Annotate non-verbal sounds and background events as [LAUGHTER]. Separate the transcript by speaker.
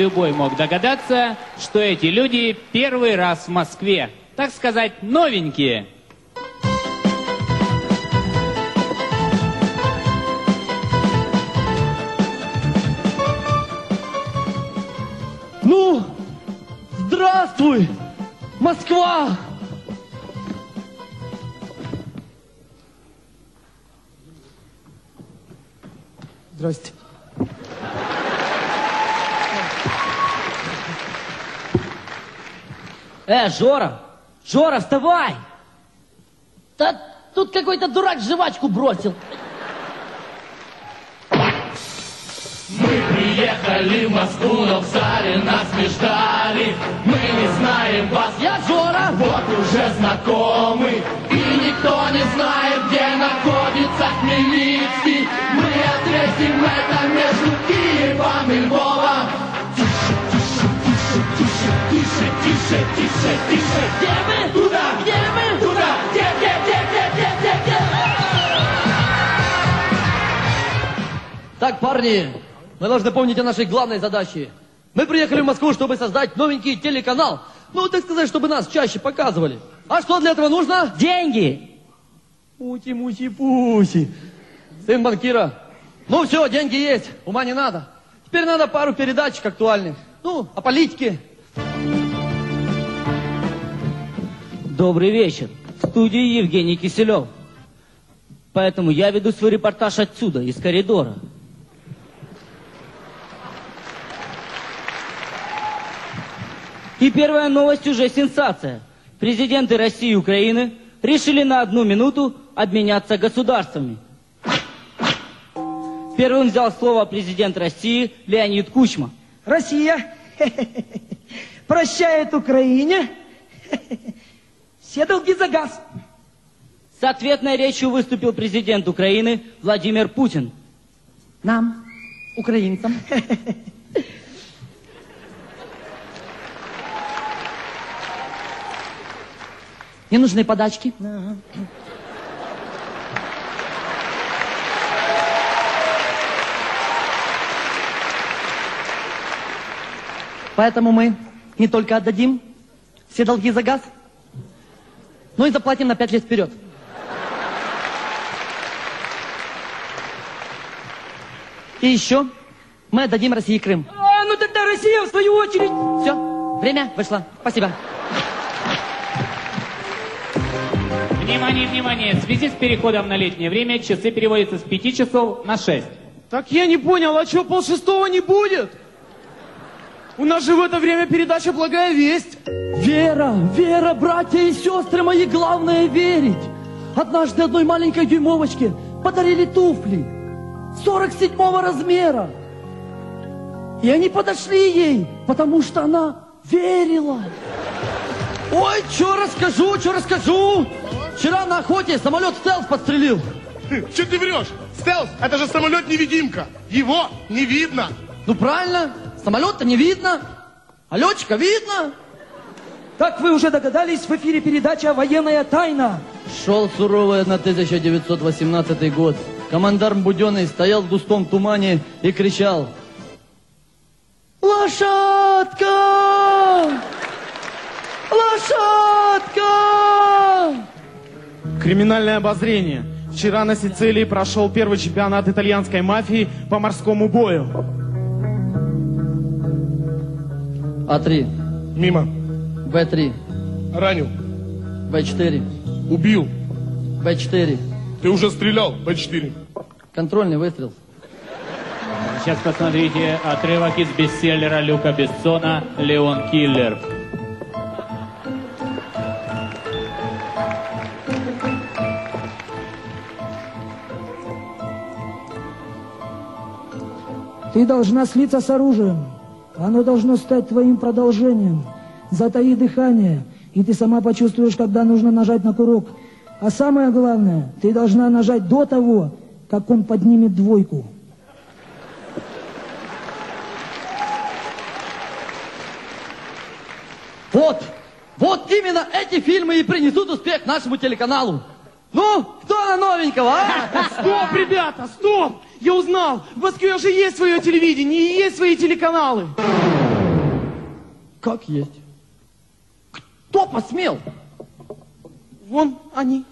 Speaker 1: Любой мог догадаться, что эти люди первый раз в Москве. Так сказать, новенькие.
Speaker 2: Ну, здравствуй, Москва! Здрасте.
Speaker 3: Э, Жора! Жора, вставай! Да тут какой-то дурак жвачку бросил.
Speaker 4: Приехали в Москву, но в зале нас не ждали. Мы не знаем вас,
Speaker 3: Я Жора!
Speaker 4: вот уже знакомы. И никто не знает, где находится Хмельницкий. Тише, тише, тише.
Speaker 3: Где мы?
Speaker 4: Туда!
Speaker 3: Где мы?
Speaker 4: Туда! Где, где, где, где, где, где, где?
Speaker 2: Так, парни, мы должны помнить о нашей главной задаче. Мы приехали в Москву, чтобы создать новенький телеканал. Ну, так сказать, чтобы нас чаще показывали. А что для этого нужно?
Speaker 3: Деньги!
Speaker 2: Ути-мути-пуси. Сын банкира. Ну все, деньги есть, ума не надо. Теперь надо пару передачек актуальных. Ну, о политике.
Speaker 3: Добрый вечер. В студии Евгений Киселев. Поэтому я веду свой репортаж отсюда, из коридора. И первая новость уже сенсация. Президенты России и Украины решили на одну минуту обменяться государствами. Первым взял слово президент России Леонид Кучма.
Speaker 5: Россия [LAUGHS] прощает Украине [LAUGHS] все долги за газ.
Speaker 3: С ответной речью выступил президент Украины Владимир Путин.
Speaker 5: Нам, украинцам,
Speaker 2: Не нужны подачки. Поэтому мы не только отдадим все долги за газ, но и заплатим на пять лет вперед. И еще мы отдадим России Крым.
Speaker 5: а, ну тогда Россия в свою очередь.
Speaker 2: Все, время вышло. Спасибо.
Speaker 1: Внимание, внимание! В связи с переходом на летнее время часы переводятся с 5 часов на 6.
Speaker 6: Так я не понял, а что, полшестого не будет? У нас же в это время передача «Благая весть».
Speaker 2: Вера, вера, братья и сестры мои, главное верить. Однажды одной маленькой дюймовочке подарили туфли 47 размера. И они подошли ей, потому что она верила. Ой, что расскажу, что расскажу. Вчера на охоте самолет стелс подстрелил.
Speaker 7: Че ты врешь? Стелс, это же самолет-невидимка. Его не видно.
Speaker 2: Ну правильно, самолет-то не видно, а летчика видно.
Speaker 5: Так вы уже догадались, в эфире передача «Военная тайна».
Speaker 2: Шел суровый 1918 год. Командарм Буденный стоял в густом тумане и кричал. Лошадка! Лошадка!
Speaker 6: Криминальное обозрение. Вчера на Сицилии прошел первый чемпионат итальянской мафии по морскому бою.
Speaker 2: А3,
Speaker 7: Мимо.
Speaker 2: Б3,
Speaker 7: Ранил.
Speaker 2: Б4,
Speaker 7: Убил.
Speaker 2: Б4.
Speaker 7: Ты уже стрелял, Б4.
Speaker 2: Контрольный выстрел.
Speaker 1: Сейчас посмотрите отрывок из бестселлера Люка Бессона «Леон Киллер».
Speaker 5: Ты должна слиться с оружием. Оно должно стать твоим продолжением. Затаи дыхание, и ты сама почувствуешь, когда нужно нажать на курок. А самое главное, ты должна нажать до того, как он поднимет двойку.
Speaker 2: Вот, вот именно эти фильмы и принесут успех нашему телеканалу. Ну, кто на новенького, а? [LAUGHS]
Speaker 6: Стоп, ребята, стоп! Я узнал, в Москве уже есть свое телевидение и есть свои телеканалы.
Speaker 2: Как есть. Кто посмел?
Speaker 6: Вон они.